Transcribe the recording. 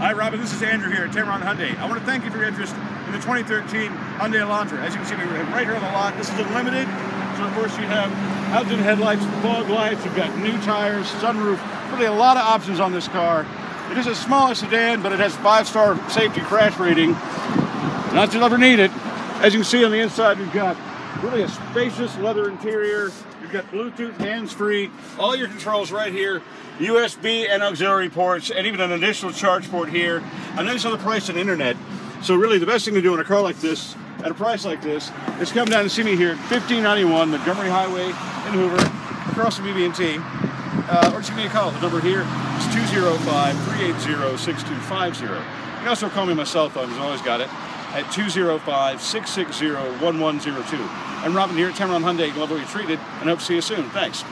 Hi, Robin. This is Andrew here at Tameron Hyundai. I want to thank you for your interest in the 2013 Hyundai Elantra. As you can see, we're right here on the lot. This is a Limited. So, of course, you have halogen headlights, fog lights. You've got new tires, sunroof. Really, a lot of options on this car. It is a smaller sedan, but it has five-star safety crash rating. Not that you'll ever need it. As you can see on the inside, we've got really a spacious leather interior. You've got Bluetooth, hands-free, all your controls right here, USB and auxiliary ports, and even an additional charge port here. You saw the price on internet, so really the best thing to do in a car like this, at a price like this, is come down and see me here at 1591 Montgomery Highway in Hoover, across from BB&T. Uh, or just give me a call. The number here is 205-380-6250. You can also call me on my cell phone, I've always got it, at 205-660-1102. I'm Robin here at Tameron Hyundai. What you treated, and hope to see you soon. Thanks.